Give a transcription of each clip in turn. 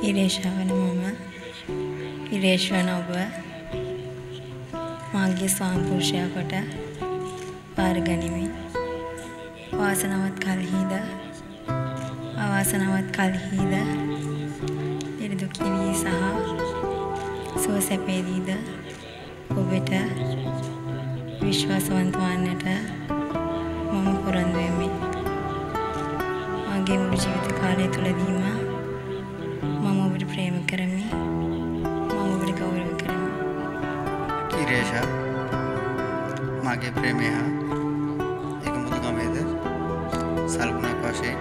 ඉරේෂාවන මම. ඉරේශ්වන ඔබ. මාගේ ස්වාමිපුරුෂයා කොට භාරගනිමින් වාසනවත් කල්හිද? අවාසනවත් කල්හිද? නිරදුකිවී සහ සුව සැපේදීද? ඔබට විශ්වාසවන්ත වන්නට මම පොරොන්දු වෙමි. මගේ මුළු ජීවිත කාලය තුළදීම प्रेम करमी मम्मी मागे प्रेम हा एक मुद्दा मेद सालगुना पाशे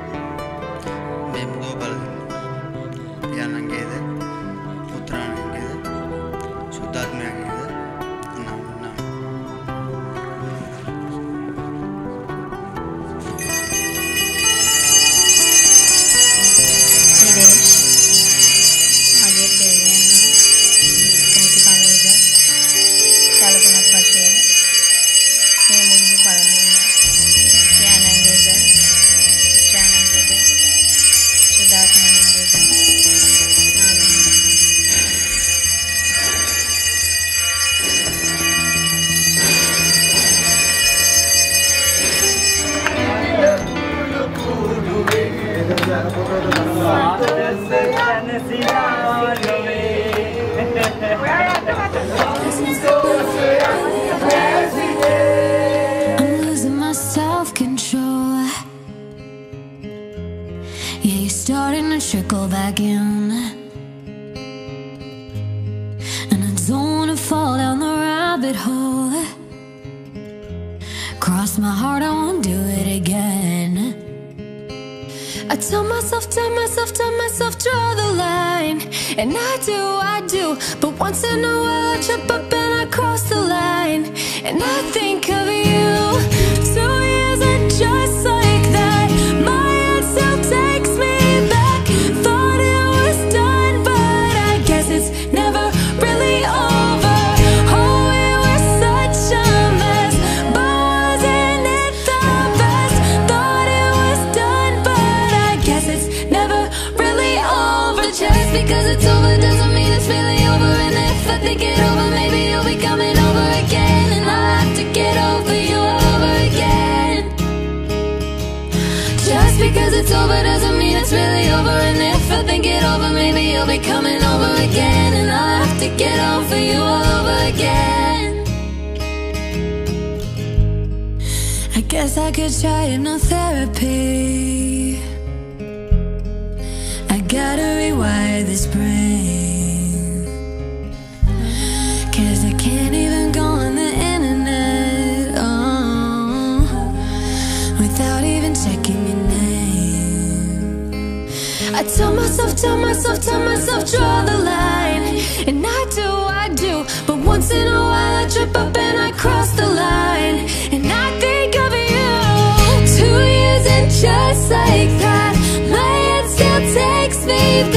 I'm losing my self control. Yeah, you're starting to trickle back in. And I don't wanna fall down the rabbit hole. Cross my heart, I tell myself, tell myself, tell myself, draw the line. And I do, I do. But once in a while, I trip up and I cross the line. And I think of you. Because it's over doesn't mean it's really over. And if I think it over, maybe you'll be coming over again, and I'll have to get over you over again. Just because it's over doesn't mean it's really over. And if I think it over, maybe you'll be coming over again. And I'll have to get over you over again. I guess I could try hypnotherapy. I can't even go on the internet. Oh without even checking name. I tell myself, tell myself, tell myself, draw the line. And I do, I do. But once in a while I trip up and I cross the line. And I think of you. Two years and just like that, my head still takes me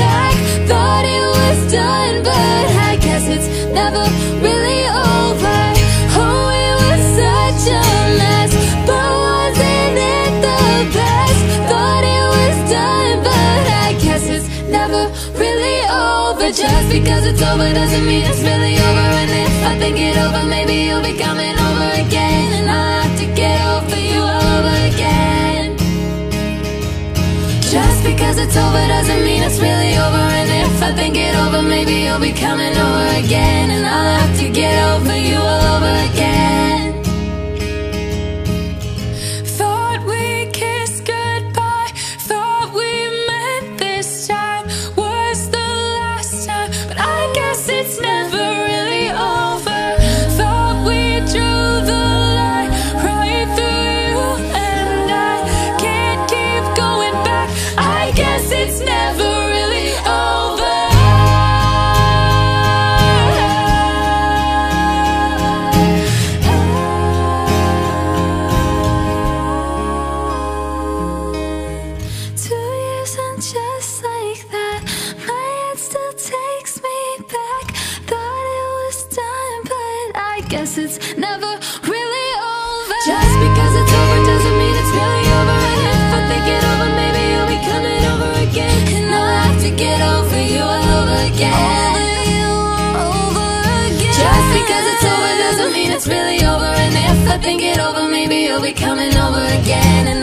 it's over doesn't mean it's really over. And if I think it over, maybe you'll be coming over again, and I'll have to get over you all over again. Just because it's over doesn't mean it's really over. And if I think it over, maybe you'll be coming over again. And I'll have to get over you Guess it's never really over. Just because it's over doesn't mean it's really over. And if I think it over, maybe you'll be coming over again. And I'll have to get over you all over again. Over you, over again Just because it's over doesn't mean it's really over. And if I think it over, maybe you'll be coming over again. And